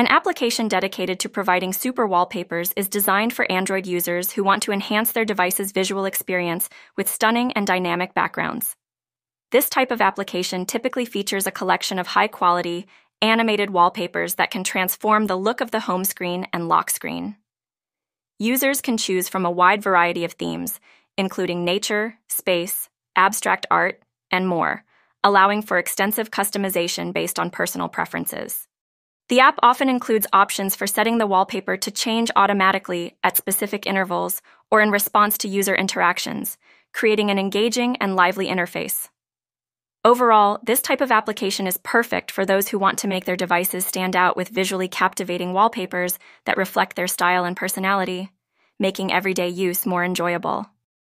An application dedicated to providing super wallpapers is designed for Android users who want to enhance their device's visual experience with stunning and dynamic backgrounds. This type of application typically features a collection of high quality, animated wallpapers that can transform the look of the home screen and lock screen. Users can choose from a wide variety of themes, including nature, space, abstract art, and more, allowing for extensive customization based on personal preferences. The app often includes options for setting the wallpaper to change automatically at specific intervals or in response to user interactions, creating an engaging and lively interface. Overall, this type of application is perfect for those who want to make their devices stand out with visually captivating wallpapers that reflect their style and personality, making everyday use more enjoyable.